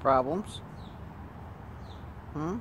problems. Hmm?